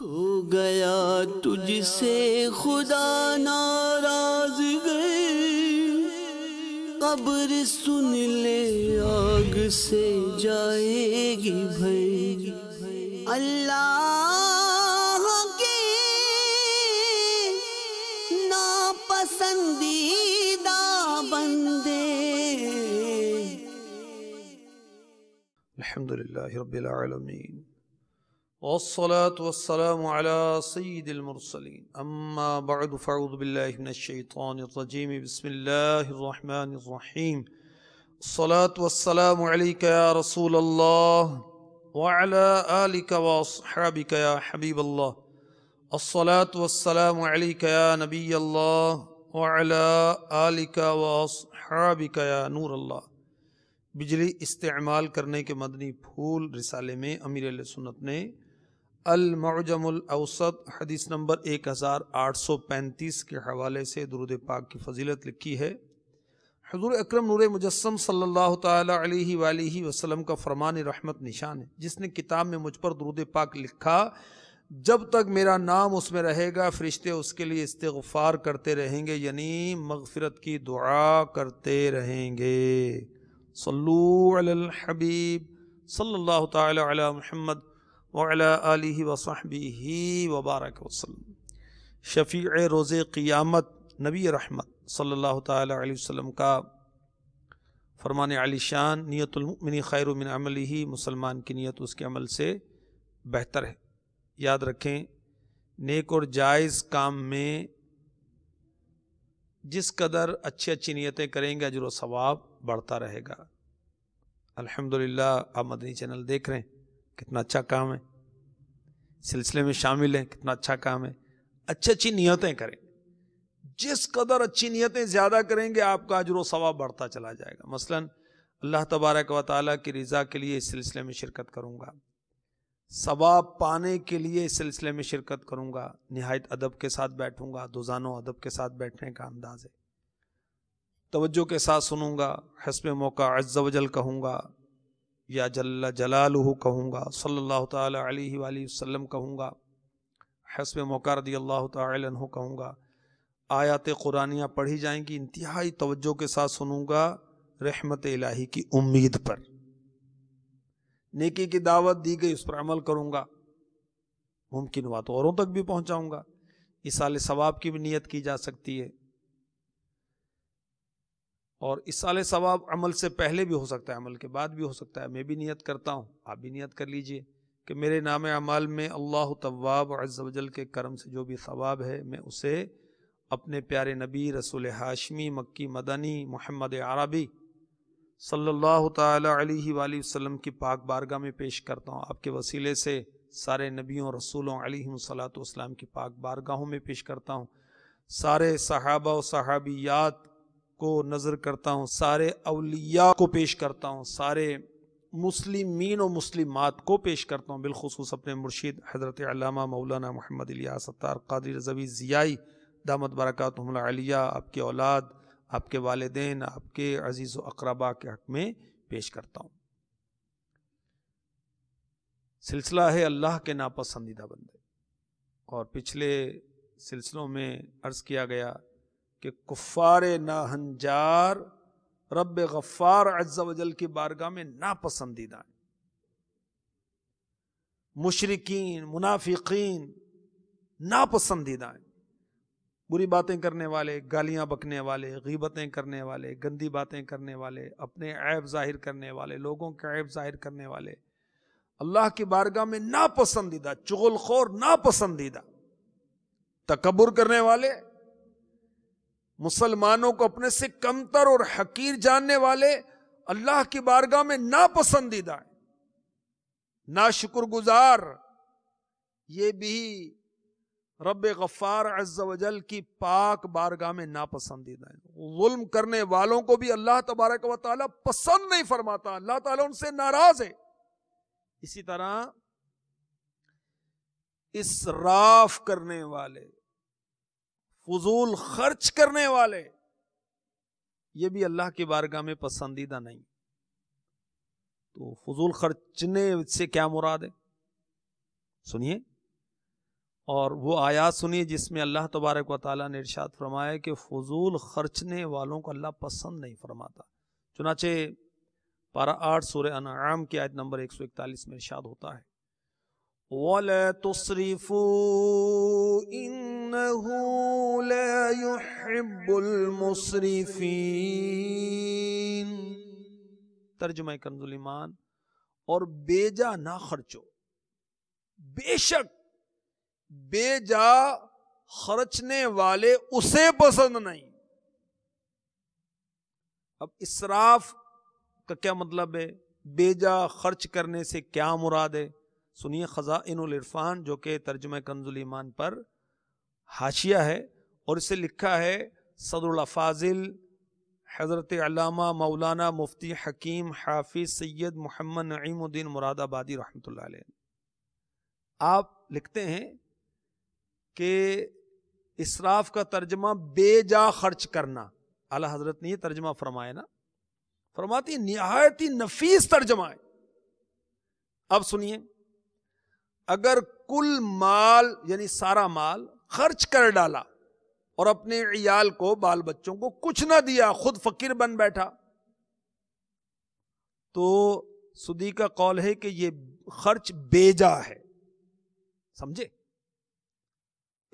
ہو گیا تجھ سے خدا ناراض گئے قبر سن لے، آگ سے جائے گی بھائی۔ اللہ کی ناپسندیدہ بندے۔ الحمد لله رب العالمين والصلاة والسلام على سيد المرسلين. أما بعد، فأعوذ بالله من الشيطان الرجيم. بسم الله الرحمن الرحيم. الصلاة والسلام عليك يا رسول الله وعلى آلك وأصحابك يا حبيب الله. الصلاة والسلام عليك يا نبي الله وعلى آلك وأصحابك يا نور الله. بجلی استعمال کرنے کے مدنی پھول رسالے میں امیر علیہ سنت نے المعجم الاوسط، حدیث نمبر ایک ہزار آٹھ سو پینتیس کے حوالے سے درود پاک کی فضیلت لکھی ہے۔ حضور اکرم نور مجسم صلی اللہ تعالی علیہ وآلہ وسلم کا فرمان رحمت نشان ہے۔ جس نے کتاب میں مجھ پر درود پاک لکھا، جب تک میرا نام اس میں رہے گا، فرشتے اس کے لیے استغفار کرتے رہیں گے یعنی مغفرت کی دعا کرتے رہیں گے۔ صلو علی الحبیب، صلی اللہ تعالی علی محمد وعلی آلہ وصحبہ وبارک وسلم۔ شفیع روز قیامت نبی رحمت صلی اللہ تعالی علیہ وسلم کا فرمان علی شان، نیت المؤمن خیر من عملی مسلمان کی نیت اس کے عمل سے بہتر ہے۔ یاد رکھیں، نیک اور جائز کام میں جس قدر اچھی اچھی نیتیں کریں گے، اجر و ثواب بڑھتا رہے گا۔ الحمد للہ آپ مدنی چینل دیکھ رہے ہیں۔ کتنا اچھا کام ہے۔ سلسلے میں شامل ہیں، کتنا اچھا کام ہے۔ اچھی اچھی نیتیں کریں۔ جس قدر اچھی نیتیں زیادہ کریں گے، آپ کا اجر و ثواب بڑھتا چلا جائے گا۔ مثلا اللہ تبارک و تعالیٰ کی رضا کے لیے اس سلسلے میں شرکت کروں گا۔ ثواب پانے کے لیے اس سلسلے میں شرکت کروں گا۔ نہایت ادب کے ساتھ بیٹھوں گا۔ دوزانوں ادب کے ساتھ بیٹھنے کا انداز ہے۔ توجہ کے ساتھ سنوں گا۔ حسب موقع عز و جل کہوں گا۔ یا جل جلالہ کہوں گا صلی اللہ تعالی علیہ وآلہ وسلم کہوں گا، حسب موقع رضی اللہ تعالی عنہ کہوں گا، آیات قرآنیاں پڑھی جائیں گی، انتہائی توجہ کے ساتھ سنوں گا رحمت الہی کی امید پر۔ نیکی کی دعوت دی گئی، اس پر عمل کروں گا، ممکن ہوا تو اوروں تک بھی پہنچاؤں گا۔ اس سال ثواب کی بھی نیت کی جا سکتی ہے۔ اور اس سال ثواب عمل سے پہلے بھی ہو سکتا ہے، عمل کے بعد بھی ہو سکتا ہے۔ میں بھی نیت کرتا ہوں، آپ بھی نیت کر لیجیے کہ میرے نام اعمال میں اللہ طواب عز و جل کے کرم سے جو بھی ثواب ہے، میں اسے اپنے پیارے نبی رسول ہاشمی، مکی مدنی، محمد عربی صلی اللہ تعالی علیہ وآلہ وسلم کی پاک بارگاہ میں پیش کرتا ہوں۔ آپ کے وسیلے سے سارے نبیوں، رسولوں علیہ صلاۃ والسلام کی پاک بارگاہوں میں پیش کرتا ہوں۔ سارے صحابہ و صحابیات کو نظر کرتا ہوں، سارے اولیاء کو پیش کرتا ہوں، سارے مسلمین و مسلمات کو پیش کرتا ہوں، بالخصوص اپنے مرشید حضرت علامہ مولانا محمد الیاس ستار قادری رضوی ضیائی، دامت برکات علیہ آپ کے اولاد، آپ کے والدین، آپ کے عزیز و اقربا کے حق میں پیش کرتا ہوں۔ سلسلہ ہے اللہ کے ناپسندیدہ بندے۔ اور پچھلے سلسلوں میں عرض کیا گیا کہ کفار ناہنجار رب غفار عز و جل کی بارگاہ میں ناپسندیدہ ہیں۔ مشرقین منافقین ناپسندیدہ ہیں۔ بری باتیں کرنے والے، گالیاں بکنے والے، غیبتیں کرنے والے، گندی باتیں کرنے والے، اپنے عیب ظاہر کرنے والے، لوگوں کے عیب ظاہر کرنے والے۔ اللہ کی بارگاہ میں ناپسندیدہ چغل خور ناپسندیدہ، تکبر کرنے والے مسلمانوں کو اپنے سے کمتر اور حقیر جاننے والے اللہ کی بارگاہ میں ناپسندیدہ ہیں۔ نا شکر گزار یہ بھی رب غفار عز و جل کی پاک بارگاہ میں ناپسندیدہ ہیں۔ ظلم کرنے والوں کو بھی اللہ تبارک و تعالیٰ پسند نہیں فرماتا۔ اللہ تعالیٰ ان سے ناراض ہے۔ اسی طرح اسراف کرنے والے فضول خرچ کرنے والے، یہ بھی اللہ کی بارگاہ میں پسندیدہ نہیں۔ تو فضول خرچنے سے کیا مراد ہے؟ سنیے۔ اور وہ آیات سنیے جس میں اللہ تبارک و تعالیٰ نے ارشاد فرمایا کہ فضول خرچنے والوں کو اللہ پسند نہیں فرماتا۔ چنانچہ پارہ آٹھ سورہ انعام کی آیت نمبر ایک سو اکتالیس میں ارشاد ہوتا ہے۔ وَلَا تُصْرِفُوا إِنَّهُ لَا يُحِبُّ ترجمہ کنز ایمان اور بے جا نہ خرچو۔ بے شک بے جا خرچنے والے اسے پسند نہیں۔ اب اسراف کا کیا مطلب ہے؟ بے جا خرچ کرنے سے کیا مراد ہے؟ سنیے خزائن العرفان جو کہ ترجمہ کنز ایمان پر حاشیہ ہے۔ اور اسے لکھا ہے صدر الفاظل حضرت علامہ مولانا مفتی حکیم حافظ سید محمد نعیم الدین مراد آبادی رحمۃ اللہ علیہ۔ آپ لکھتے ہیں کہ اسراف کا ترجمہ بے جا خرچ کرنا، اعلی حضرت نے یہ ترجمہ فرمایا نا، فرماتی نہایت ہی نفیس ترجمہ ہے۔ اب سنیے، اگر کل مال یعنی سارا مال خرچ کر ڈالا اور اپنے عیال کو، بال بچوں کو کچھ نہ دیا، خود فقیر بن بیٹھا۔ تو سدی کا قول ہے کہ یہ خرچ بیجا ہے۔ سمجھے؟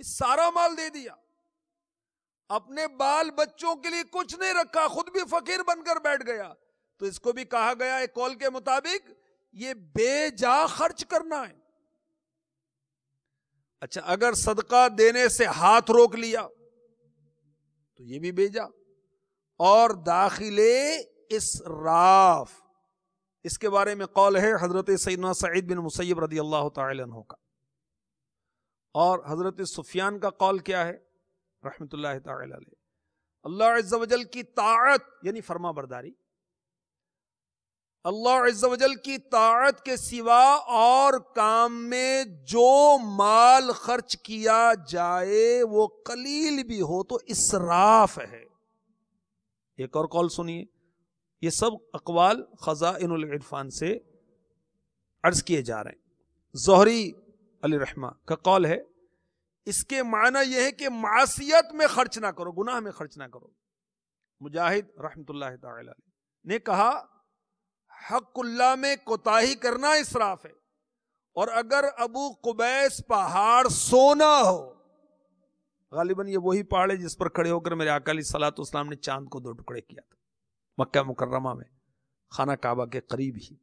سارا مال دے دیا۔ اپنے بال بچوں کے لیے کچھ نہیں رکھا، خود بھی فقیر بن کر بیٹھ گیا۔ تو اس کو بھی کہا گیا ایک کال کے مطابق، یہ بے جا خرچ کرنا ہے۔ اچھا اگر صدقہ دینے سے ہاتھ روک لیا تو یہ بھی بھیجا۔ اور داخلے اسراف۔ اس کے بارے میں قول ہے حضرت سیدنا سعید بن مسیب رضی اللہ تعالی عنہ کا۔ اور حضرت سفیان کا قول کیا ہے؟ رحمت اللہ تعالی علیہ۔ اللہ عز و جل کی طاعت یعنی فرما برداری۔ اللہ عز و جل کی طاعت کے سوا اور کام میں جو مال خرچ کیا جائے وہ قلیل بھی ہو تو اسراف ہے۔ ایک اور کال سنیے۔ یہ سب اقوال خزائن العرفان سے عرض کیے جا رہے ہیں۔ زہری علی رحمہ کا قول ہے۔ اس کے معنی یہ ہے کہ معاشیت میں خرچ نہ کرو، گناہ میں خرچ نہ کرو۔ مجاہد رحمت اللہ تعالی نے کہا حق اللہ میں کوتا کرنا اسراف ہے۔ اور اگر ابو قبیس پہاڑ سونا ہو، غالباً یہ وہی پہاڑ ہے جس پر کھڑے ہو کر میرے اکالی سلاط اسلام نے چاند کو دو ٹکڑے کیا تھا۔ مکہ مکرمہ میں، خانہ کعبہ کے قریب ہی۔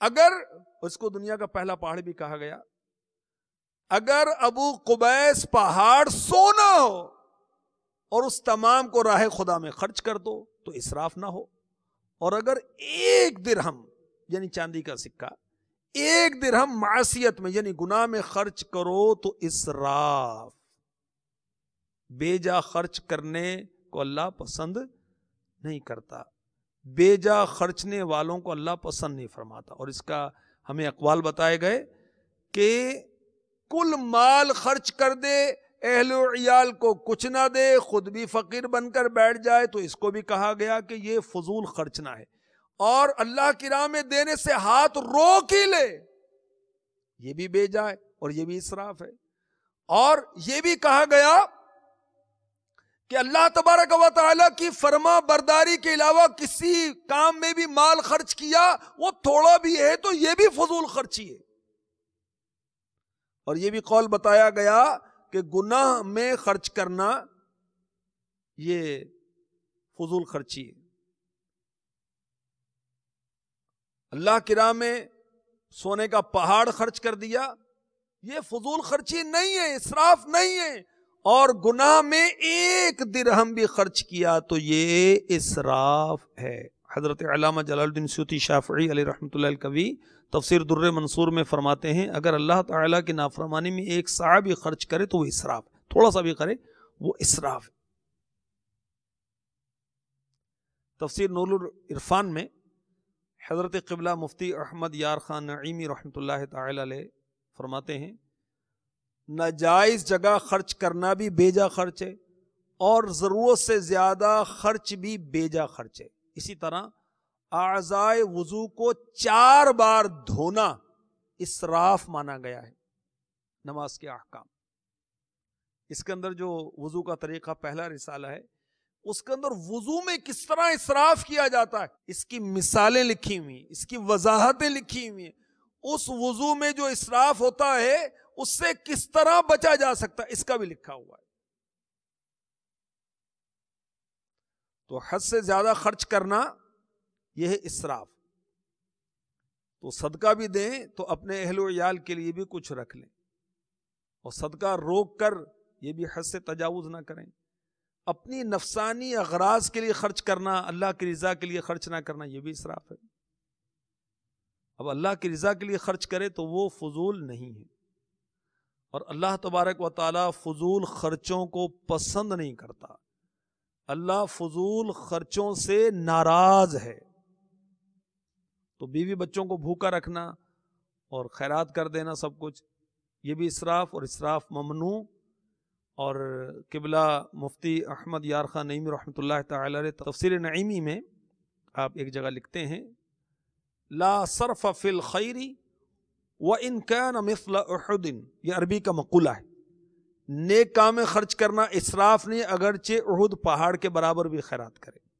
اگر اس کو دنیا کا پہلا پہاڑ بھی کہا گیا، اگر ابو قبیس پہاڑ سونا ہو اور اس تمام کو راہ خدا میں خرچ کر دو، تو اسراف نہ ہو۔ اور اگر ایک درہم یعنی چاندی کا سکہ، ایک درہم معصیت میں یعنی گناہ میں خرچ کرو تو اسراف۔ بے جا خرچ کرنے کو اللہ پسند نہیں کرتا۔ بے جا خرچنے والوں کو اللہ پسند نہیں فرماتا۔ اور اس کا ہمیں اقوال بتائے گئے کہ کل مال خرچ کر دے اہل و عیال کو کچھ نہ دے، خود بھی فقیر بن کر بیٹھ جائے، تو اس کو بھی کہا گیا کہ یہ فضول خرچنا ہے۔ اور اللہ کی راہ میں دینے سے ہاتھ روک ہی لے۔ یہ بھی بے جائے اور یہ بھی اسراف ہے۔ اور یہ بھی کہا گیا کہ اللہ تبارک و تعالی کی فرما برداری کے علاوہ کسی کام میں بھی مال خرچ کیا، وہ تھوڑا بھی ہے تو یہ بھی فضول خرچی ہے۔ اور یہ بھی قول بتایا گیا کہ گناہ میں خرچ کرنا یہ فضول خرچی ہے۔ اللہ کی راہ میں سونے کا پہاڑ خرچ کر دیا، یہ فضول خرچی نہیں ہے، اسراف نہیں ہے۔ اور گناہ میں ایک درہم بھی خرچ کیا تو یہ اسراف ہے۔ حضرت علامہ جلال الدین سیوتی شافعی علی رحمۃ اللہ کبھی تفسیر در منصور میں فرماتے ہیں، اگر اللہ تعالیٰ کی نافرمانی میں ایک سا بھی خرچ کرے تو وہ اسراف، تھوڑا سا بھی کرے وہ اسراف۔ تفسیر نور عرفان میں حضرت قبلہ مفتی احمد یار خان نعیمی رحمۃ اللہ تعالی علیہ فرماتے ہیں، ناجائز جگہ خرچ کرنا بھی بیجا خرچ ہے اور ضرورت سے زیادہ خرچ بھی بیجا خرچ ہے۔ اسی طرح اعضائے وضو کو چار بار دھونا اسراف مانا گیا ہے نماز کے احکام۔ اس کے اندر جو وضو کا طریقہ پہلا رسالہ ہے، اس کے اندر وضو میں کس طرح اصراف کیا جاتا ہے؟ اس کی مثالیں لکھی ہوئی اس کی وضاحتیں لکھی ہوئی اس وضو میں جو اصراف ہوتا ہے، اس سے کس طرح بچا جا سکتا ہے؟ اس کا بھی لکھا ہوا ہے۔ تو حد سے زیادہ خرچ کرنا یہ ہے اسراف۔ تو صدقہ بھی دیں تو اپنے اہل و عیال کے لیے بھی کچھ رکھ لیں۔ اور صدقہ روک کر یہ بھی حد سے تجاوز نہ کریں۔ اپنی نفسانی اغراض کے لیے خرچ کرنا، اللہ کی رضا کے لیے خرچ نہ کرنا، یہ بھی اسراف ہے۔ اب اللہ کی رضا کے لیے خرچ کرے تو وہ فضول نہیں ہے۔ اور اللہ تبارک و تعالی فضول خرچوں کو پسند نہیں کرتا۔ اللہ فضول خرچوں سے ناراض ہے۔ تو بیوی بچوں کو بھوکا رکھنا اور خیرات کر دینا سب کچھ، یہ بھی اسراف اور اسراف ممنوع۔ اور قبلہ مفتی احمد یار خان نعیمی رحمۃ اللہ تعالی تفصیل نعیمی میں آپ ایک جگہ لکھتے ہیں، لا صرف فی الخیری و ان مثل احدن یہ عربی کا مقولہ ہے۔ نیک کام میں خرچ کرنا اسراف نہیں، اگرچہ احد پہاڑ کے برابر بھی خیرات کرے۔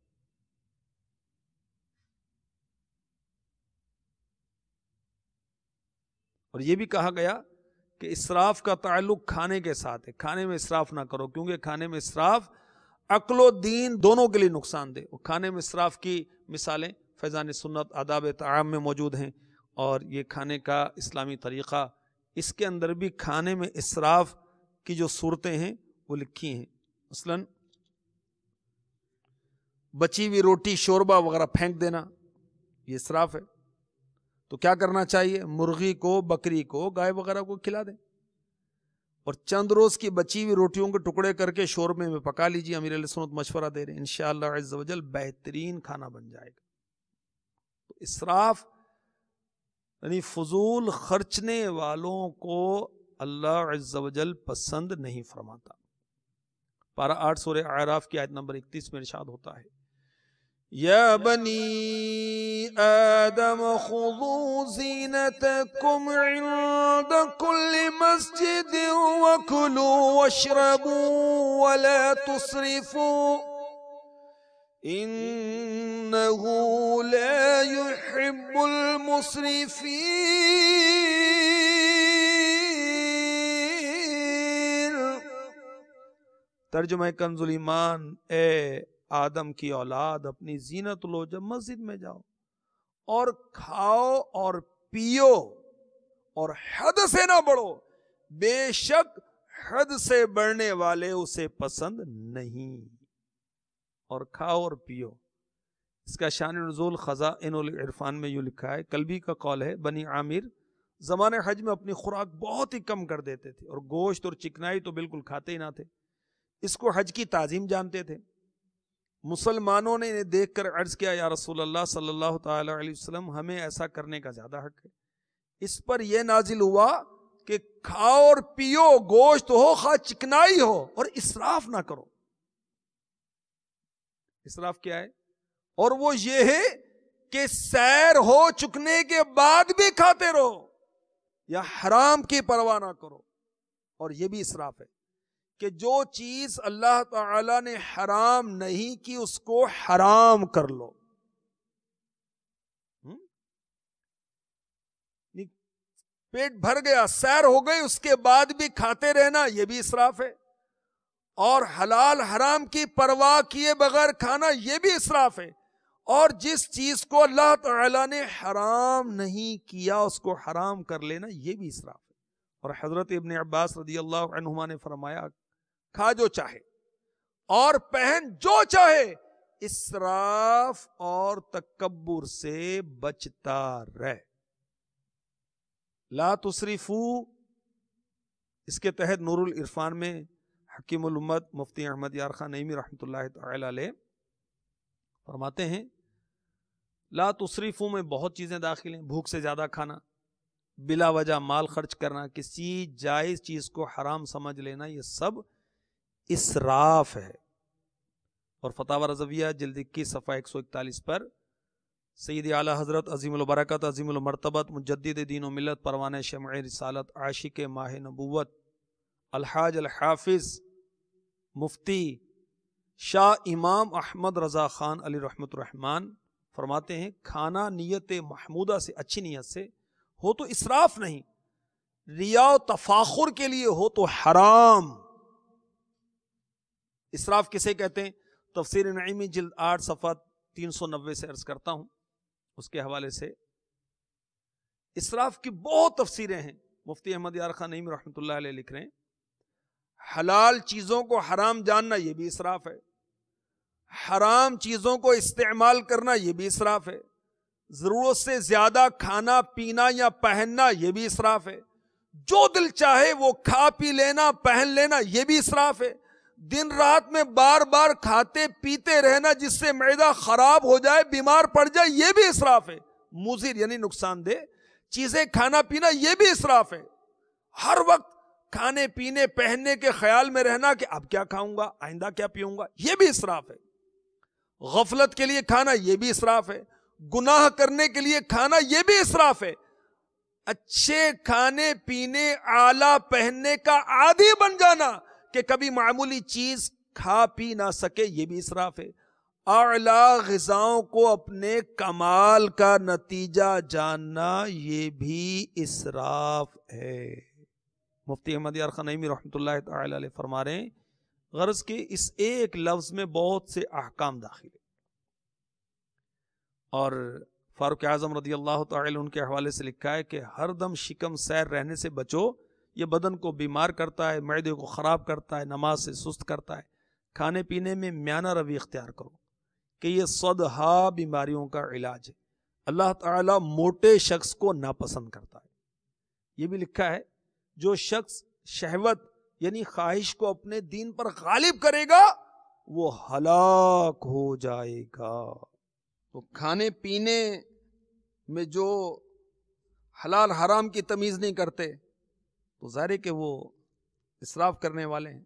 اور یہ بھی کہا گیا کہ اسراف کا تعلق کھانے کے ساتھ ہے۔ کھانے میں اسراف نہ کرو، کیونکہ کھانے میں اسراف عقل و دین دونوں کے لیے نقصان دے اور کھانے میں اسراف کی مثالیں فیضان سنت، آداب تعام میں موجود ہیں۔ اور یہ کھانے کا اسلامی طریقہ اس کے اندر بھی کھانے میں اسراف کی جو صورتیں ہیں وہ لکھی ہیں۔ مثلا بچی ہوئی روٹی، شوربہ وغیرہ پھینک دینا، یہ اسراف ہے۔ تو کیا کرنا چاہیے؟ مرغی کو، بکری کو، گائے وغیرہ کو کھلا دیں۔ اور چند روز کی بچی ہوئی روٹیوں کے ٹکڑے کر کے شوربے میں پکا لیجیے امیر علیہ سنت مشورہ دے رہے ہیں۔ انشاءاللہ عز و جل بہترین کھانا بن جائے گا۔ تو اسراف یعنی فضول خرچنے والوں کو اللہ عز و جل پسند نہیں فرماتا۔ پارہ آٹھ سورہ اعراف کی آیت نمبر اکتیس میں ارشاد ہوتا ہے۔ يا بني آدم خذوا زينتكم عند كل مسجد وكلوا واشربوا ولا تسرفوا إنه لا يحب المسرفين. ترجمة كنز الإيمان إيه آدم کی اولاد اپنی زینت لو جب مسجد میں جاؤ اور کھاؤ اور پیو اور حد سے نہ بڑھو، بے شک حد سے بڑھنے والے اسے پسند نہیں۔ اور کھاؤ اور پیو، اس کا شان نزول خزاں العرفان میں یوں لکھا ہے کلبی کا قول ہے، بنی عامر زمانے حج میں اپنی خوراک بہت ہی کم کر دیتے تھے اور گوشت اور چکنائی تو بالکل کھاتے ہی نہ تھے۔ اس کو حج کی تعظیم جانتے تھے۔ مسلمانوں نے انہیں دیکھ کر عرض کیا، یا رسول اللہ صلی اللہ تعالی علیہ وسلم، ہمیں ایسا کرنے کا زیادہ حق ہے۔ اس پر یہ نازل ہوا کہ کھاؤ اور پیو، گوشت ہو، خواہ چکنائی ہو، اور اسراف نہ کرو۔ اسراف کیا ہے؟ اور وہ یہ ہے کہ سیر ہو، چکنے کے بعد بھی کھاتے رہو، یا حرام کی پرواہ نہ کرو۔ اور یہ بھی اسراف ہے۔ کہ جو چیز اللہ تعالی نے حرام نہیں کی اس کو حرام کر لو۔ پیٹ بھر گیا، سیر ہو گئی، اس کے بعد بھی کھاتے رہنا، یہ بھی اسراف ہے۔ اور حلال حرام کی پرواہ کیے بغیر کھانا، یہ بھی اسراف ہے۔ اور جس چیز کو اللہ تعالی نے حرام نہیں کیا، اس کو حرام کر لینا، یہ بھی اسراف ہے۔ اور حضرت ابن عباس رضی اللہ عنہما نے فرمایا کھا جو چاہے اور پہن جو چاہے، اسراف اور تکبر سے بچتا رہ لا تصریفو اس کے تحت نور العرفان میں حکیم الامت مفتی احمد یار خان نعیمی رحمۃ اللہ تعالی علیہ فرماتے ہیں، لا تصریفو میں بہت چیزیں داخل ہیں، بھوک سے زیادہ کھانا، بلا وجہ مال خرچ کرنا، کسی جائز چیز کو حرام سمجھ لینا، یہ سب اسراف ہے۔ اور فتح رضویہ جلد کی صفحہ ایک سو اکتالیس پر سید اعلیٰ حضرت عظیم البرکت عظیم المرتبت مجدد دین و ملت پروان شمع رسالت، عاشق ماہ نبوت، الحاج الحافظ مفتی شاہ امام احمد رضا خان علی رحمت الرحمان فرماتے ہیں، کھانا نیت محمودہ سے، اچھی نیت سے ہو تو اسراف نہیں، ریا و تفاخر کے لیے ہو تو حرام۔ اسراف کسے کہتے ہیں؟ تفسیر نعیمی جلد آٹھ صفحہ تین سو نوے سے عرض کرتا ہوں۔ اس کے حوالے سے اسراف کی بہت تفسیریں ہیں۔ مفتی احمد یار خان نعیم رحمۃ اللہ علیہ لکھ رہے ہیں۔ حلال چیزوں کو حرام جاننا یہ بھی اسراف ہے۔ حرام چیزوں کو استعمال کرنا یہ بھی اسراف ہے۔ ضرورت سے زیادہ کھانا، پینا یا پہننا یہ بھی اسراف ہے۔ جو دل چاہے وہ کھا پی لینا، پہن لینا یہ بھی اسراف ہے۔ دن رات میں بار بار کھاتے پیتے رہنا جس سے معدہ خراب ہو جائے، بیمار پڑ جائے، یہ بھی اسراف ہے۔ مضر یعنی نقصان دہ۔ چیزیں کھانا پینا، یہ بھی اسراف ہے۔ ہر وقت کھانے پینے، پہننے کے خیال میں رہنا کہ اب کیا کھاؤں گا، آئندہ کیا پیوں گا، یہ بھی اسراف ہے۔ غفلت کے لیے کھانا، یہ بھی اسراف ہے۔ گناہ کرنے کے لیے کھانا، یہ بھی اسراف ہے۔ اچھے کھانے پینے، آلہ پہننے کا عادی بن جانا۔ کہ کبھی معمولی چیز کھا پی نہ سکے، یہ بھی اسراف ہے۔ اعلی غذاؤں کو اپنے کمال کا نتیجہ جاننا یہ بھی اسراف ہے۔ مفتی احمد خنیمی رحمۃ اللہ تعالی علیہ فرما رہے ہیں، غرض کے اس ایک لفظ میں بہت سے احکام داخل ہیں۔ اور فاروق اعظم رضی اللہ تعالی ان کے حوالے سے لکھا ہے کہ ہر دم شکم سیر رہنے سے بچو۔ یہ بدن کو بیمار کرتا ہے، معدے کو خراب کرتا ہے، نماز سے سست کرتا ہے۔ کھانے پینے میں میانہ روی اختیار کرو کہ یہ صدہا بیماریوں کا علاج ہے۔ اللہ تعالیٰ موٹے شخص کو ناپسند کرتا ہے۔ یہ بھی لکھا ہے، جو شخص شہوت یعنی خواہش کو اپنے دین پر غالب کرے گا، وہ ہلاک ہو جائے گا۔ تو کھانے پینے میں جو حلال حرام کی تمیز نہیں کرتے تو ظاہر ہے کہ وہ اصراف کرنے والے ہیں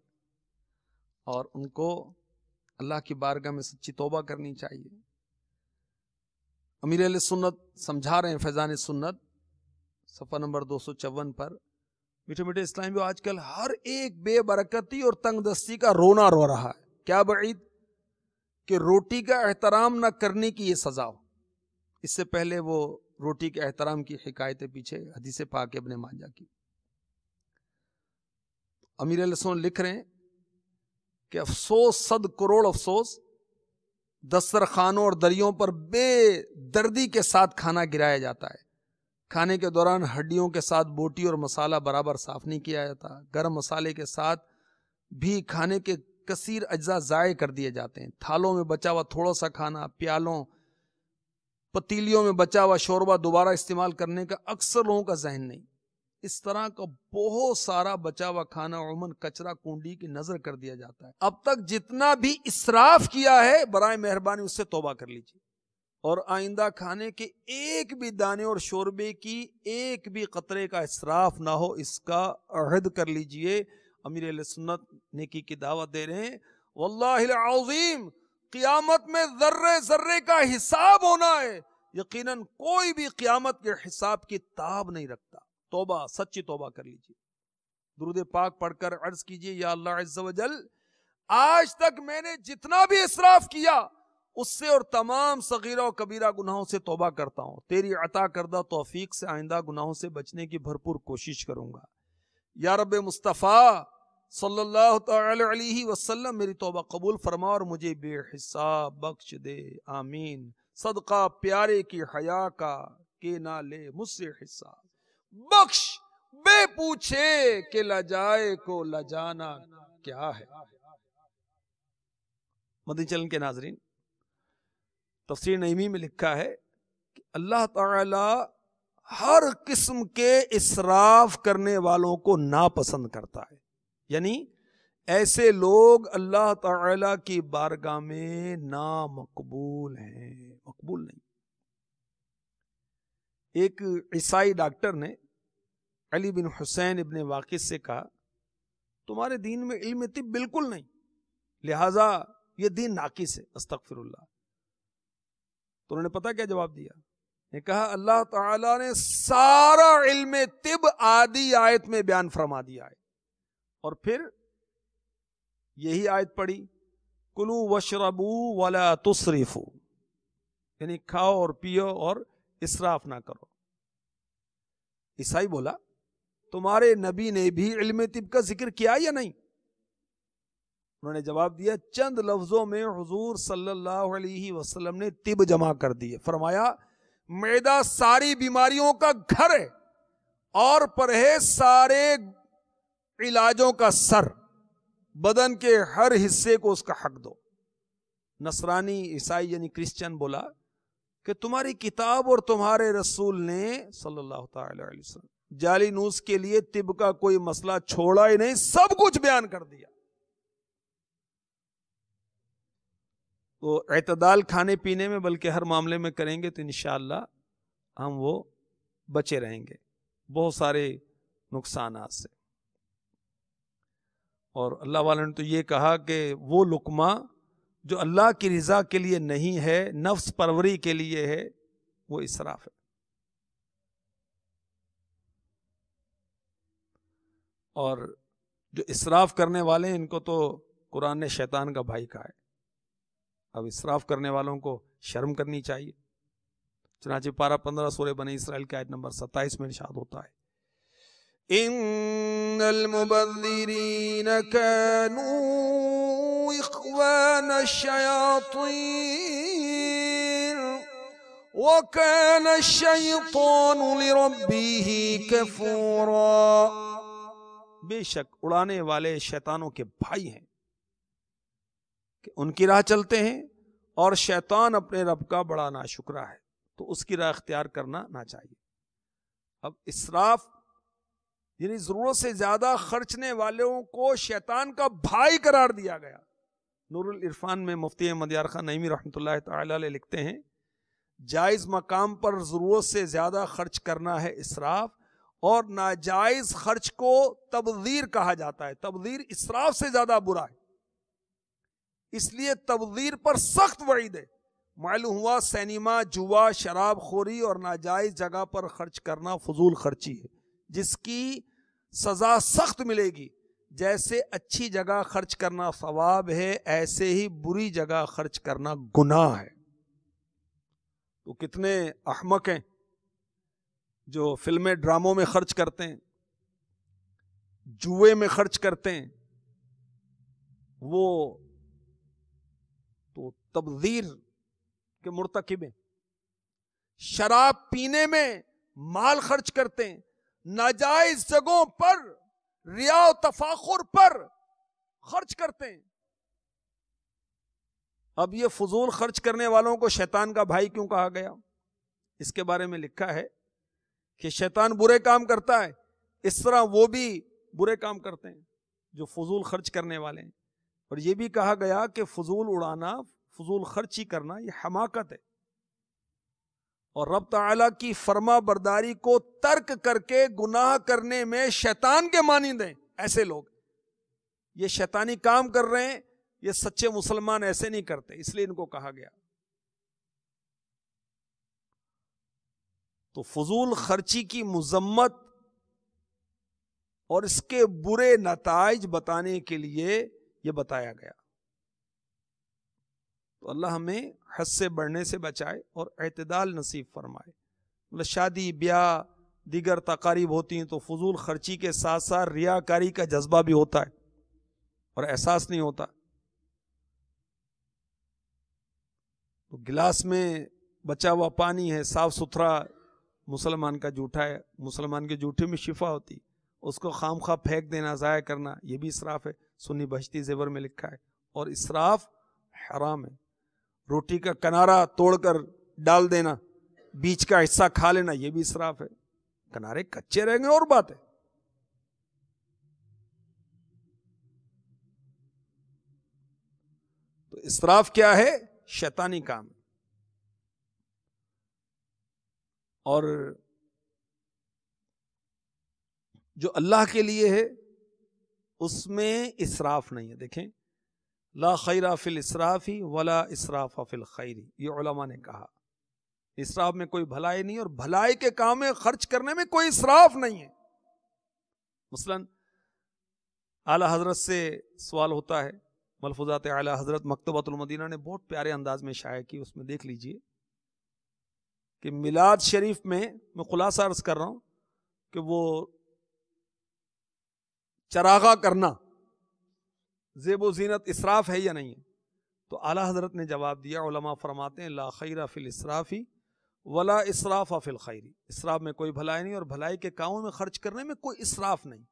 اور ان کو اللہ کی بارگاہ میں سچی توبہ کرنی چاہیے۔ امیر علیہ سنت سمجھا رہے ہیں فیضان سنت، صفحہ نمبر دو سو چون پر۔ میٹھے میٹھے اسلام بھی آج کل ہر ایک بے برکتی اور تنگ دستی کا رونا رو رہا ہے۔ کیا بعید کہ روٹی کا احترام نہ کرنے کی یہ سزا ہو۔ اس سے پہلے وہ روٹی کے احترام کی حکایتیں پیچھے حدیث پاک ابن مانجا کی۔ امیر السون لکھ رہے ہیں کہ افسوس، صد کروڑ افسوس، دسترخانوں اور دریوں پر بے دردی کے ساتھ کھانا گرایا جاتا ہے۔ کھانے کے دوران ہڈیوں کے ساتھ بوٹی اور مسالہ برابر صاف نہیں کیا جاتا۔ گرم مسالے کے ساتھ بھی کھانے کے کثیر اجزاء ضائع کر دیے جاتے ہیں۔ تھالوں میں بچا ہوا تھوڑا سا کھانا، پیالوں، پتیلیوں میں بچا ہوا شوربہ دوبارہ استعمال کرنے کا اکثر لوگوں کا ذہن نہیں۔ اس طرح کا بہت سارا بچا ہوا کھانا عموماً کچرا کنڈی کی نظر کر دیا جاتا ہے۔ اب تک جتنا بھی اسراف کیا ہے، برائے مہربانی اس سے توبہ کر لیجیے اور آئندہ کھانے کے ایک بھی دانے اور شوربے کی ایک بھی قطرے کا اسراف نہ ہو، اس کا عہد کر لیجیے۔ امیر علیہ سنت نیکی کی دعوت دے رہے ہیں۔ واللہ العظیم، قیامت میں ذرے ذرے کا حساب ہونا ہے۔ یقیناً کوئی بھی قیامت کے حساب کی تاب نہیں رکھتا۔ توبہ، سچی توبہ کر لیجیے درود پاک پڑھ کر عرض کیجیے یا اللہ عز و جل، آج تک میں نے جتنا بھی اسراف کیا، اس سے اور تمام صغیرہ و کبیرہ گناہوں سے توبہ کرتا ہوں۔ تیری عطا کردہ توفیق سے آئندہ گناہوں سے بچنے کی بھرپور کوشش کروں گا۔ یا رب مصطفیٰ صلی اللہ تعالی علیہ وسلم، میری توبہ قبول فرما اور مجھے بے حساب بخش دے۔ آمین۔ صدقہ پیارے کی حیا کا کہ نہ لے مجھ سے حصہ بخش، بے پوچھے کہ لجائے کو لجانا کیا ہے۔ مدنی چلن کے ناظرین، تفسیر نعیمی میں لکھا ہے کہ اللہ تعالی ہر قسم کے اسراف کرنے والوں کو ناپسند کرتا ہے۔ یعنی ایسے لوگ اللہ تعالی کی بارگاہ میں نامقبول ہیں۔ مقبول نہیں۔ ایک عیسائی ڈاکٹر نے علی بن حسین ابن واقع سے کہا، تمہارے دین میں علم طب بالکل نہیں، لہذا یہ دین ناقص ہے استغفر اللہ تو انہوں نے پتا کیا جواب دیا؟ نے کہا، اللہ تعالی نے سارا علم طب آدی آیت میں بیان فرما دیا ہے۔ اور پھر یہی آیت پڑھی، کلو وشربو ولا تصریفو یعنی کھاؤ اور پیو اور اسراف نہ کرو۔ عیسائی بولا، تمہارے نبی نے بھی علم طب کا ذکر کیا یا نہیں؟ انہوں نے جواب دیا، چند لفظوں میں حضور صلی اللہ علیہ وسلم نے طب جمع کر دیے فرمایا میدا ساری بیماریوں کا گھر ہے اور پرہیز سارے علاجوں کا سر۔ بدن کے ہر حصے کو اس کا حق دو۔ نصرانی عیسائی یعنی کرسچن بولا کہ تمہاری کتاب اور تمہارے رسول نے صلی اللہ تعالی علیہ وسلم جالی نوس کے لیے طب کا کوئی مسئلہ چھوڑا ہی نہیں، سب کچھ بیان کر دیا۔ تو اعتدال کھانے پینے میں، بلکہ ہر معاملے میں کریں گے تو انشاءاللہ ہم وہ بچے رہیں گے۔ بہت سارے نقصانات سے۔ اور اللہ والوں نے تو یہ کہا کہ وہ لکما جو اللہ کی رضا کے لیے نہیں ہے، نفس پروری کے لیے ہے، وہ اسراف ہے۔ اور جو اسراف کرنے والے ہیں، ان کو تو قرآن نے شیطان کا بھائی کہا ہے۔ اب اسراف کرنے والوں کو شرم کرنی چاہیے۔ چنانچہ پارہ پندرہ سورے بنے اسرائیل کے آیت نمبر ستائیس میں نشاد ہوتا ہے۔ ان المبذرین كانوا اخوان الشیاطین وكان الشیطان لربه كفورا بے شک اڑانے والے شیطانوں کے بھائی ہیں کہ ان کی راہ چلتے ہیں اور شیطان اپنے رب کا بڑا نا شکرا ہے تو اس کی راہ اختیار کرنا نہ چاہیے اب اسراف یعنی ضرورت سے زیادہ خرچنے والوں کو شیطان کا بھائی قرار دیا گیا۔ نور العرفان میں مفتی مدیار خان نعیمی رحمۃ اللہ تعالی علیہ لکھتے ہیں، جائز مقام پر ضرورت سے زیادہ خرچ کرنا ہے اسراف اور ناجائز خرچ کو تبذیر کہا جاتا ہے۔ تبذیر اسراف سے زیادہ برا ہے۔ اس لیے تبذیر پر سخت وعید ہے۔ معلوم ہوا سینما جوا، شراب خوری اور ناجائز جگہ پر خرچ کرنا فضول خرچی ہے، جس کی سزا سخت ملے گی۔ جیسے اچھی جگہ خرچ کرنا ثواب ہے، ایسے ہی بری جگہ خرچ کرنا گناہ ہے۔ تو کتنے احمق ہیں جو فلمیں ڈراموں میں خرچ کرتے ہیں، جوئے میں خرچ کرتے ہیں۔ وہ تو تبدیر کے مرتکب ہیں۔ شراب پینے میں مال خرچ کرتے ہیں، ناجائز جگہوں پر ریا و تفاخر پر خرچ کرتے ہیں۔ اب یہ فضول خرچ کرنے والوں کو شیطان کا بھائی کیوں کہا گیا؟ اس کے بارے میں لکھا ہے کہ شیطان برے کام کرتا ہے، اس طرح وہ بھی برے کام کرتے ہیں جو فضول خرچ کرنے والے ہیں۔ اور یہ بھی کہا گیا کہ فضول اڑانا، فضول خرچی کرنا یہ حماقت ہے۔ اور رب تعالی کی فرما برداری کو ترک کر کے گناہ کرنے میں شیطان کے مانی دیں۔ ایسے لوگ۔ یہ شیطانی کام کر رہے ہیں، یہ سچے مسلمان ایسے نہیں کرتے، اس لیے ان کو کہا گیا۔ تو فضول خرچی کی مذمت اور اس کے برے نتائج بتانے کے لیے یہ بتایا گیا۔ تو اللہ ہمیں حد سے بڑھنے سے بچائے اور اعتدال نصیب فرمائے۔ مطلب شادی، بیاہ، دیگر تقاریب ہوتی ہیں تو فضول خرچی کے ساتھ ساتھ ریا کاری کا جذبہ بھی ہوتا ہے اور احساس نہیں ہوتا۔ تو گلاس میں بچا ہوا پانی ہے، صاف ستھرا مسلمان کا جھوٹا ہے، مسلمان کے جھوٹے میں شفا ہوتی، اس کو خام خواہ پھینک دینا، ضائع کرنا، یہ بھی اسراف ہے۔ سنی بہشتی زیور میں لکھا ہے۔ اور اسراف حرام ہے۔ روٹی کا کنارا توڑ کر ڈال دینا، بیچ کا حصہ کھا لینا، یہ بھی اسراف ہے۔ کنارے کچے رہیں گے، اور بات ہے۔ تو اسراف کیا ہے؟ شیطانی کام۔ اور جو اللہ کے لیے ہے، اس میں اسراف نہیں ہے۔ دیکھیں۔ لا خیر فل اسرافی ولا اسراف فل خیری یہ علماء نے کہا۔ اسراف میں کوئی بھلائی نہیں اور بھلائی کے کام میں خرچ کرنے میں کوئی اسراف نہیں ہے۔ مثلا اعلی حضرت سے سوال ہوتا ہے۔ ملفوظات اعلی حضرت مکتبۃ المدینہ نے بہت پیارے انداز میں شائع کی، اس میں دیکھ لیجیے کہ میلاد شریف میں میں خلاصہ عرض کر رہا ہوں کہ وہ چراغا کرنا زیب و زینت اسراف ہے یا نہیں ہے؟ تو اعلیٰ حضرت نے جواب دیا، علماء فرماتے ہیں، لا خیر فی الاسرافی ولا اسراف فی الخیری اسراف میں کوئی بھلائی نہیں اور بھلائی کے کاموں میں خرچ کرنے میں کوئی اسراف نہیں۔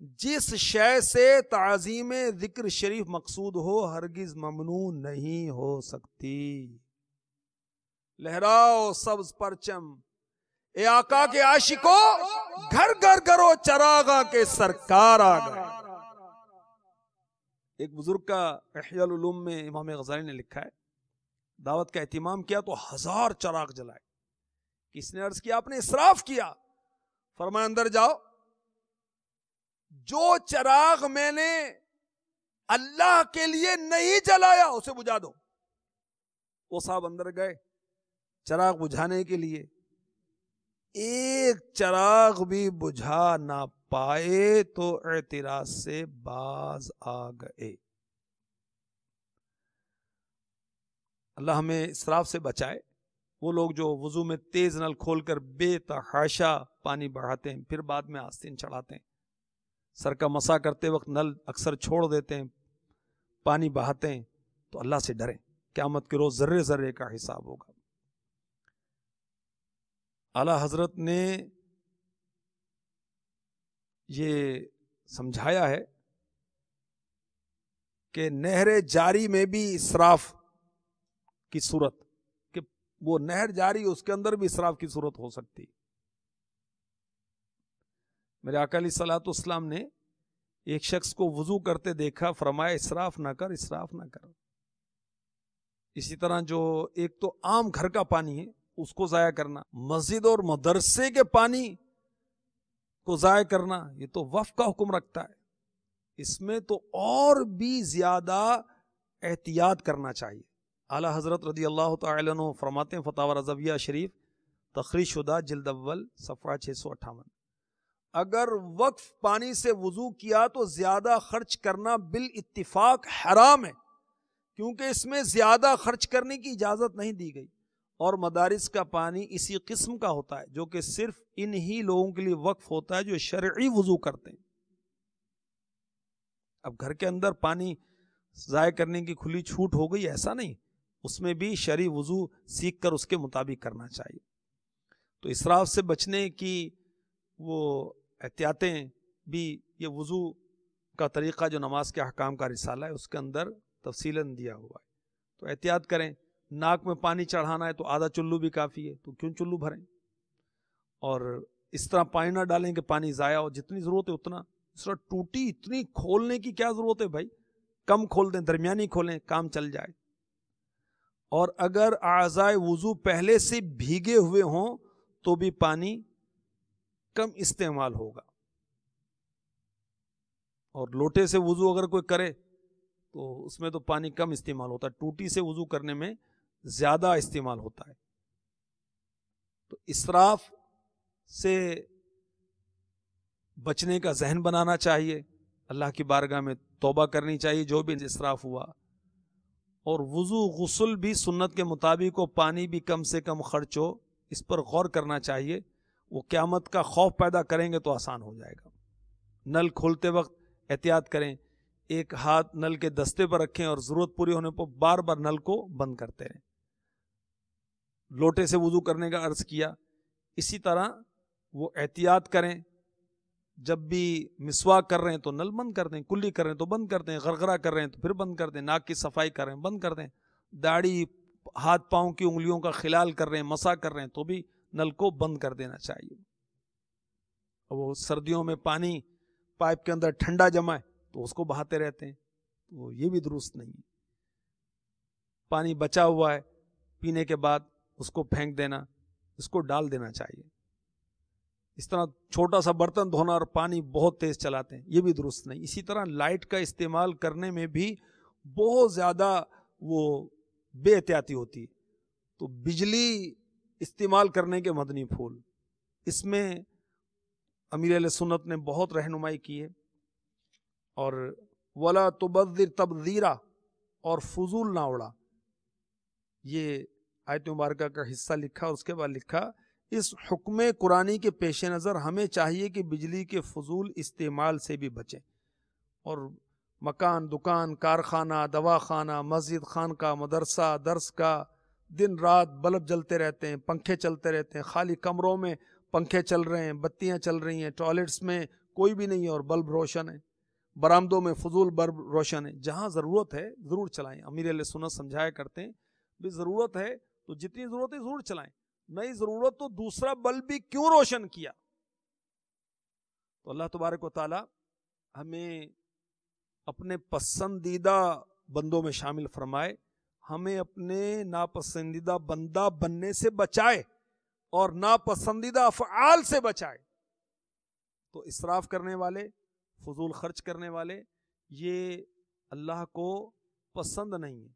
جس شے سے تعظیم ذکر شریف مقصود ہو، ہرگز ممنوع نہیں ہو سکتی۔ لہراؤ سبز پرچم۔ اے آقا کے عاشقو، گھر گھر کرو چراغا کے سرکار آ گئے۔ ایک بزرگ کا احیاء العلوم میں امام غزالی نے لکھا ہے، دعوت کا اہتمام کیا تو ہزار چراغ جلائے۔ کس نے عرض کیا؟ آپ نے اسراف کیا۔ فرمائے اندر جاؤ۔ جو چراغ میں نے اللہ کے لیے نہیں جلایا، اسے بجھا دو۔ وہ صاحب اندر گئے، چراغ بجھانے کے لیے۔ ایک چراغ بھی بجھا نہ پائے تو اعتراض سے باز آ گئے۔ اللہ ہمیں اسراف سے بچائے۔ وہ لوگ جو وضو میں تیز نل کھول کر بے تحاشا پانی بڑھاتے ہیں، پھر بعد میں آستین چڑھاتے ہیں۔ سر کا مسا کرتے وقت نل اکثر چھوڑ دیتے ہیں، پانی بہاتے ہیں۔ تو اللہ سے ڈریں۔ قیامت کے روز ذرے ذرے کا حساب ہوگا۔ اعلی حضرت نے یہ سمجھایا ہے کہ نہر جاری میں بھی اسراف کی صورت، کہ وہ نہر جاری اس کے اندر بھی اسراف کی صورت ہو سکتی۔ میرے اکالی سلاۃ اسلام نے ایک شخص کو وضو کرتے دیکھا، فرمایا، اسراف نہ کر، اسراف نہ کر۔ اسی طرح جو ایک تو عام گھر کا پانی ہے، اس کو ضائع کرنا، مسجد اور مدرسے کے پانی کو ضائع کرنا، یہ تو وف کا حکم رکھتا ہے۔ اس میں تو اور بھی زیادہ احتیاط کرنا چاہیے۔ اعلی حضرت رضی اللہ تعالیٰ عنہ فرماتے ہیں فتح رضویہ شریف تخری شدہ، جلد اول، صفحہ چھ سو اٹھاون۔ اگر وقف پانی سے وضو کیا تو زیادہ خرچ کرنا بال اتفاق حرام ہے، کیونکہ اس میں زیادہ خرچ کرنے کی اجازت نہیں دی گئی۔ اور مدارس کا پانی اسی قسم کا ہوتا ہے جو کہ صرف ان ہی لوگوں کے لیے وقف ہوتا ہے جو شرعی وضو کرتے ہیں۔ اب گھر کے اندر پانی ضائع کرنے کی کھلی چھوٹ ہو گئی، ایسا نہیں۔ اس میں بھی شرعی وضو سیکھ کر اس کے مطابق کرنا چاہیے۔ تو اسراف سے بچنے کی وہ احتیاطیں بھی یہ وضو کا طریقہ جو نماز کے حکام کا رسالہ ہے، اس کے اندر تفصیل دیا ہوا ہے۔ تو احتیاط کریں۔ ناک میں پانی چڑھانا ہے تو آدھا چلو بھی کافی ہے، تو کیوں چلو بھریں؟ اور اس طرح پانی نہ ڈالیں کہ پانی ضائع ہو، جتنی ضرورت ہے اتنا۔ اس طرح ٹوٹی اتنی کھولنے کی کیا ضرورت ہے بھائی؟ کم کھول دیں، درمیانی کھولیں، کام چل جائے۔ اور اگر اعضائے وضو پہلے سے بھیگے ہوئے ہوں تو بھی پانی کم استعمال ہوگا۔ اور لوٹے سے وضو اگر کوئی کرے تو اس میں تو پانی کم استعمال ہوتا ہے۔ ٹوٹی سے وضو کرنے میں زیادہ استعمال ہوتا ہے۔ تو اسراف سے بچنے کا ذہن بنانا چاہیے۔ اللہ کی بارگاہ میں توبہ کرنی چاہیے، جو بھی اسراف ہوا۔ اور وضو، غسل بھی سنت کے مطابق ہو، پانی بھی کم سے کم خرچ ہو، اس پر غور کرنا چاہیے۔ وہ قیامت کا خوف پیدا کریں گے تو آسان ہو جائے گا۔ نل کھولتے وقت احتیاط کریں۔ ایک ہاتھ نل کے دستے پر رکھیں اور ضرورت پوری ہونے پر بار بار نل کو بند کرتے رہیں۔ لوٹے سے وضو کرنے کا عرض کیا۔ اسی طرح وہ احتیاط کریں، جب بھی مسواک کر رہے ہیں تو نل بند کر دیں، کلی کر رہے ہیں تو بند کر دیں، غرغرہ کر رہے ہیں تو پھر بند کر دیں، ناک کی صفائی کر رہے ہیں، بند کر دیں۔ داڑھی، ہاتھ پاؤں کی انگلیوں کا خلال کر رہے ہیں مسا کر رہے ہیں تو بھی نل کو بند کر دینا چاہیے۔ وہ سردیوں میں پانی پائپ کے اندر ٹھنڈا جمع ہے تو اس کو بہاتے رہتے ہیں، تو یہ بھی درست نہیں ہے۔ پانی بچا ہوا ہے، پینے کے بعد اس کو پھینک دینا، اس کو ڈال دینا چاہیے۔ اس طرح چھوٹا سا برتن دھونا اور پانی بہت تیز چلاتے ہیں، یہ بھی درست نہیں۔ اسی طرح لائٹ کا استعمال کرنے میں بھی بہت زیادہ وہ بے احتیاطی ہوتی ہے۔ تو بجلی استعمال کرنے کے مدنی پھول۔ اس میں امیر علیہ سنت نے بہت رہنمائی کی ہے۔ اور ولا تبذر تبذیرہ اور فضول نہ اڑا یہ آیت مبارکہ کا حصہ لکھا اور اس کے بعد لکھا، اس حکم قرآنی کے پیش نظر ہمیں چاہیے کہ بجلی کے فضول استعمال سے بھی بچیں۔ اور مکان، دکان، کارخانہ، دواخانہ، مسجد خان کا مدرسہ، درس کا دن رات بلب جلتے رہتے ہیں، پنکھے چلتے رہتے ہیں، خالی کمروں میں پنکھے چل رہے ہیں، بتیاں چل رہی ہیں ٹوائلٹس میں کوئی بھی نہیں ہے اور بلب روشن ہے، برآمدوں میں فضول بلب روشن ہے۔ جہاں ضرورت ہے، ضرور چلائیں۔ امیر علیہ سنت سمجھایا کرتے ہیں، بھی ضرورت ہے تو جتنی ضرورت ہے ضرور چلائیں۔ نئی ضرورت تو دوسرا بلب بھی کیوں روشن کیا؟ تو اللہ تبارک و تعالی ہمیں اپنے پسندیدہ بندوں میں شامل فرمائے، ہمیں اپنے ناپسندیدہ بندہ بننے سے بچائے اور ناپسندیدہ افعال سے بچائے۔ تو اسراف کرنے والے، فضول خرچ کرنے والے، یہ اللہ کو پسند نہیں ہے۔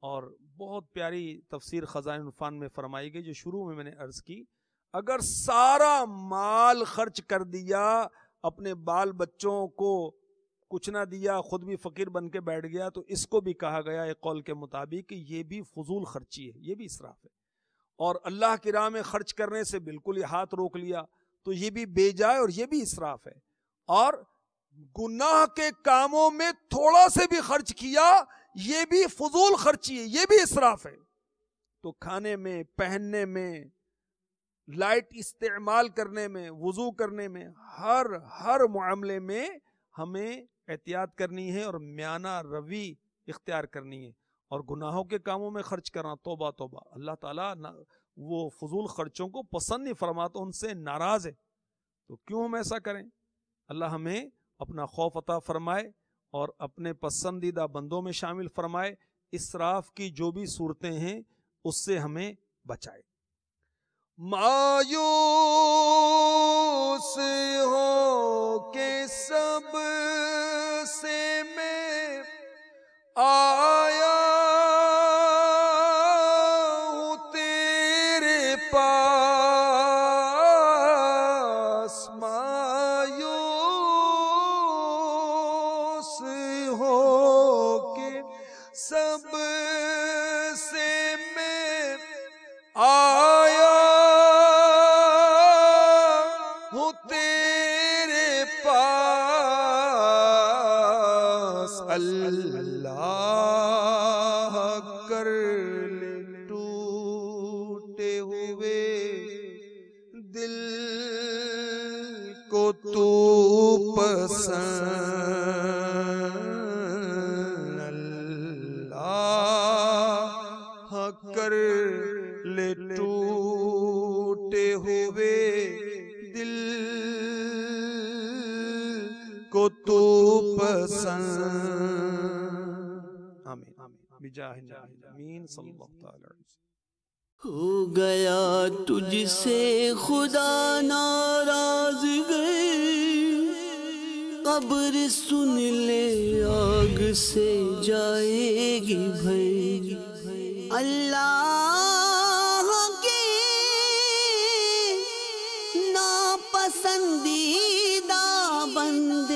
اور بہت پیاری تفسیر خزائن عرفان میں فرمائی گئی جو شروع میں میں نے عرض کی، اگر سارا مال خرچ کر دیا، اپنے بال بچوں کو کچھ نہ دیا، خود بھی فقیر بن کے بیٹھ گیا، تو اس کو بھی کہا گیا ایک قول کے مطابق کہ یہ بھی فضول خرچی ہے، یہ بھی اسراف ہے۔ اور اللہ کی راہ میں خرچ کرنے سے بالکل یہ ہاتھ روک لیا، تو یہ بھی بے جائے اور یہ بھی اسراف ہے۔ اور گناہ کے کاموں میں تھوڑا سے بھی خرچ کیا یہ بھی فضول خرچی ہے، یہ بھی اسراف ہے۔ تو کھانے میں، پہننے میں، لائٹ استعمال کرنے میں، وضو کرنے میں، ہر ہر معاملے میں ہمیں احتیاط کرنی ہے اور میانہ روی اختیار کرنی ہے۔ اور گناہوں کے کاموں میں خرچ کرنا، توبہ توبہ۔ اللہ تعالیٰ وہ فضول خرچوں کو پسند نہیں فرماتا، ان سے ناراض ہے۔ تو کیوں ہم ایسا کریں؟ اللہ ہمیں اپنا خوف عطا فرمائے۔ اور اپنے پسندیدہ بندوں میں شامل فرمائے، اسراف کی جو بھی صورتیں ہیں، اس سے ہمیں بچائے۔ مایوس ہو کے سب سے میں اللہ کر لے ٹوٹے ہوئے دل کو تو پسند آیا ہو گیا تجھ سے خدا ناراض گئے قبر سن لے آگ سے جائے گی بھائی۔ اللہ کے ناپسندیدہ بند